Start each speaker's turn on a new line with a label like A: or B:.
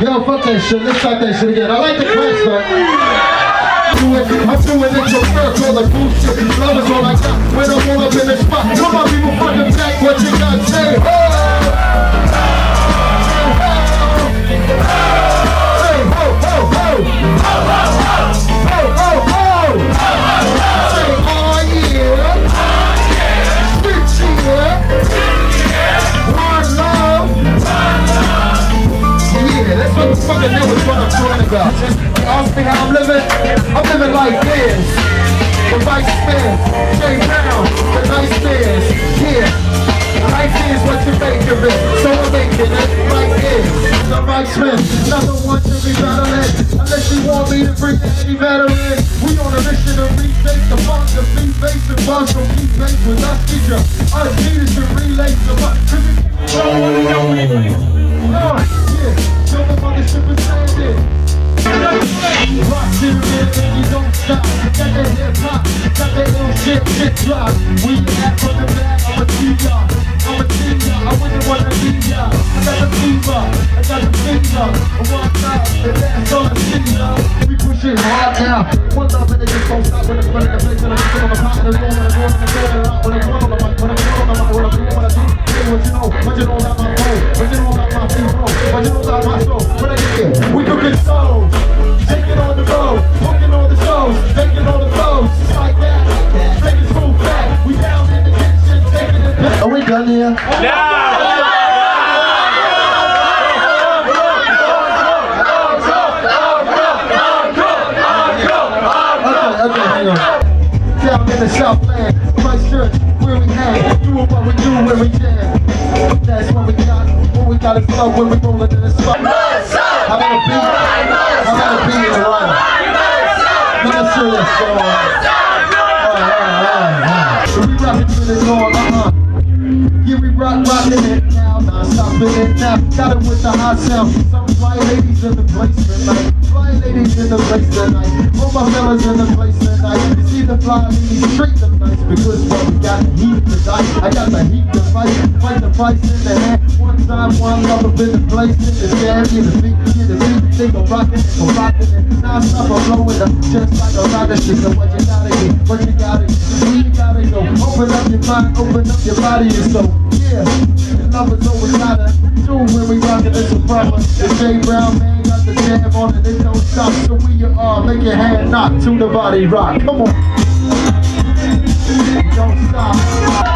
A: Yo, fuck that shit. Let's start that shit again. I like the class, man. I'm doing it your church, all the bullshit. Love is all ask me how I'm living? I'm living like this. The vice fans, J Brown, the nice fans, yeah. Life is what you make of it, so I'm making it like this. The vice man, another one to be battling. Unless you want me to bring any veteran. We on a mission to reshape the funk, the beat bass and buzz, so keep bass with us, teacher. Us leaders to relay the shit. We at from the back, I'm a T-ya. I'm a T-ya, I wouldn't wanna be ya. I got the fever, I got the finger. I walk out, and that's all I see ya. We push it hard now. One love and it just don't stop when it's running the place. And I'm sitting on the back. Are we? Okay, okay, hang on. Down in the Southland, my shirt, where we hang, doing what we do when we jam. That's what we got, what we got is flow when we rollin' in the spot. I got a beat, I got a beat in the line. Let me see this, so, uh. We rockin' to this on, it now. Got it with the hot sound. Some fly ladies in the place tonight. Fly ladies in the place tonight. All my fellas in the place tonight. You see the fly ladies treat them nice because what we got the heat tonight. I got the heat to fight, fight the fight in the hand. One time, one love up in the place in the jam, in the beat, in the beat. They go rockin', go rockin' it. Now stop, I'm blowing up just like a rocket shit. So what you gotta get, what you gotta get, gotta go. Open up your mind, open up your body and soul. Yeah, and love is always gotta rockin' this a proper. The J Brown man got the jam on it, it don't stop. So we are, make your hand knock to the body rock. Come on. Don't stop.